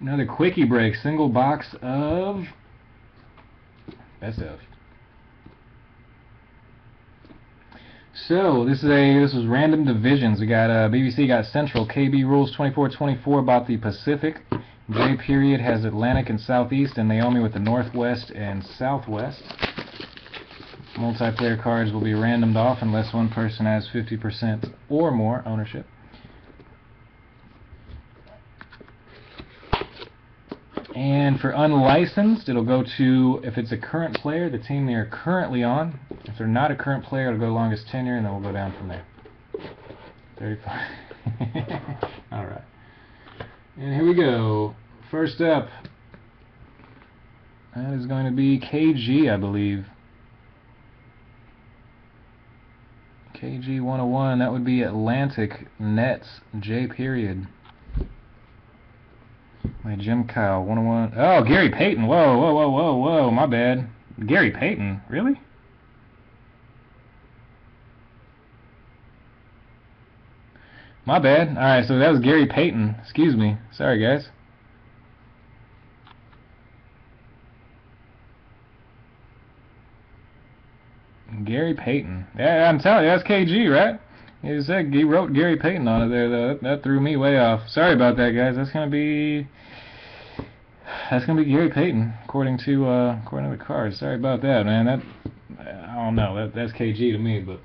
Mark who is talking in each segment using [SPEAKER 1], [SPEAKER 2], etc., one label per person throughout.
[SPEAKER 1] Another quickie break, single box of best of. So this is a this was random divisions. We got uh, BBC got Central, KB rules 24-24 about the Pacific. J period has Atlantic and Southeast, and Naomi with the Northwest and Southwest. Multiplayer cards will be randomed off unless one person has 50% or more ownership. And for unlicensed, it'll go to, if it's a current player, the team they are currently on. If they're not a current player, it'll go longest tenure, and then we'll go down from there. 35. Alright. And here we go. First up, that is going to be KG, I believe. KG 101, that would be Atlantic Nets J period. My Jim Kyle 101. Oh, Gary Payton. Whoa, whoa, whoa, whoa, whoa. My bad. Gary Payton. Really? My bad. Alright, so that was Gary Payton. Excuse me. Sorry, guys. Gary Payton. Yeah, I'm telling you, that's KG, right? He said he wrote Gary Payton on it there, though. That, that threw me way off. Sorry about that, guys. That's gonna be that's gonna be Gary Payton, according to uh, according to the cards. Sorry about that, man. That I don't know. That that's KG to me, but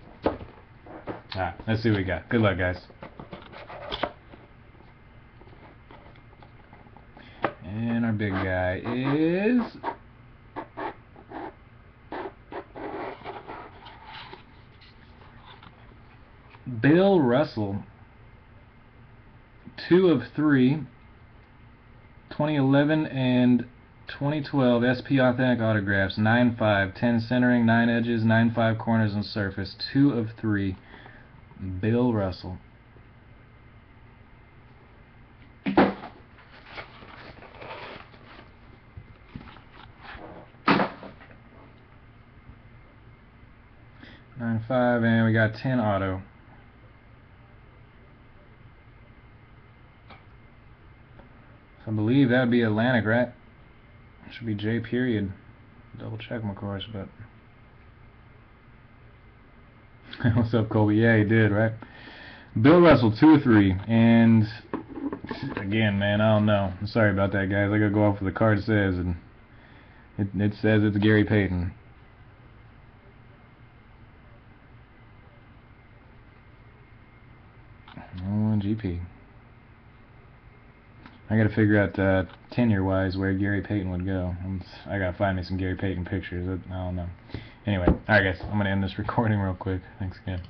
[SPEAKER 1] ah, let's see what we got. Good luck, guys. And our big guy is Bill Russell, two of three, 2011 and 2012 SP Authentic Autographs, 9-5, 10 centering, 9 edges, 9-5 corners and surface, two of three, Bill Russell. Nine five, and we got ten auto. So I believe that would be Atlantic, right? Should be J period. Double check of course, but what's up, Colby? Yeah, he did, right? Bill Russell, two or three, and again, man, I don't know. I'm sorry about that, guys. I gotta go off what the card says, and it it says it's Gary Payton. Oh, GP. I gotta figure out uh, tenure wise where Gary Payton would go. I'm, I gotta find me some Gary Payton pictures. I, I don't know. Anyway, alright guys, I'm gonna end this recording real quick. Thanks again.